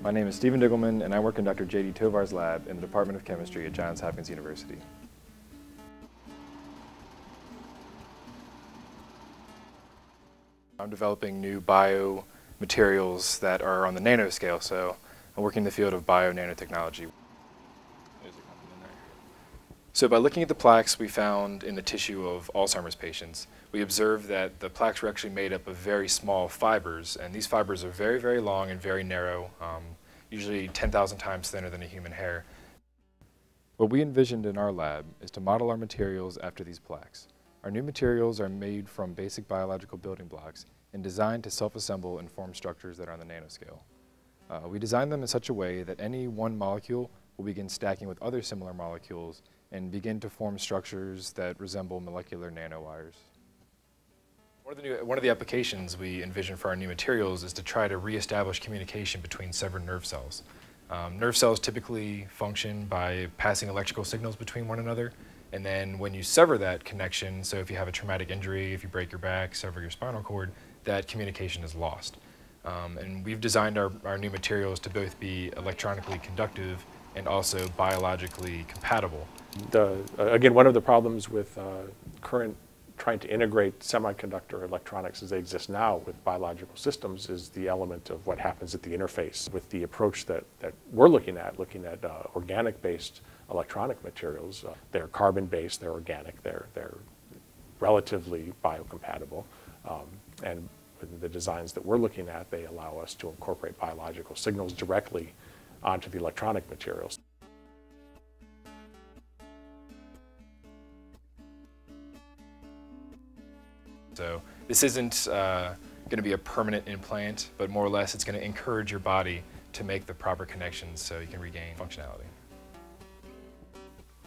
My name is Stephen Diegelmann, and I work in Dr. J.D. Tovar's lab in the Department of Chemistry at Johns Hopkins University. I'm developing new biomaterials that are on the nanoscale, so I'm working in the field of bio nanotechnology. So by looking at the plaques we found in the tissue of Alzheimer's patients, we observed that the plaques were actually made up of very small fibers, and these fibers are very, very long and very narrow, um, usually 10,000 times thinner than a human hair. What we envisioned in our lab is to model our materials after these plaques. Our new materials are made from basic biological building blocks and designed to self-assemble and form structures that are on the nanoscale. Uh, we designed them in such a way that any one molecule will begin stacking with other similar molecules and begin to form structures that resemble molecular nanowires. One of, the new, one of the applications we envision for our new materials is to try to reestablish communication between severed nerve cells. Um, nerve cells typically function by passing electrical signals between one another, and then when you sever that connection, so if you have a traumatic injury, if you break your back, sever your spinal cord, that communication is lost. Um, and we've designed our, our new materials to both be electronically conductive and also biologically compatible. The, uh, again, one of the problems with uh, current trying to integrate semiconductor electronics as they exist now with biological systems is the element of what happens at the interface. With the approach that, that we're looking at, looking at uh, organic-based electronic materials, uh, they're carbon-based, they're organic, they're, they're relatively biocompatible. Um, and the designs that we're looking at, they allow us to incorporate biological signals directly onto the electronic materials. So this isn't uh, going to be a permanent implant, but more or less it's going to encourage your body to make the proper connections so you can regain functionality.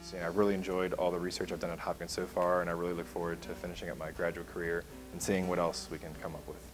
So yeah, I really enjoyed all the research I've done at Hopkins so far, and I really look forward to finishing up my graduate career and seeing what else we can come up with.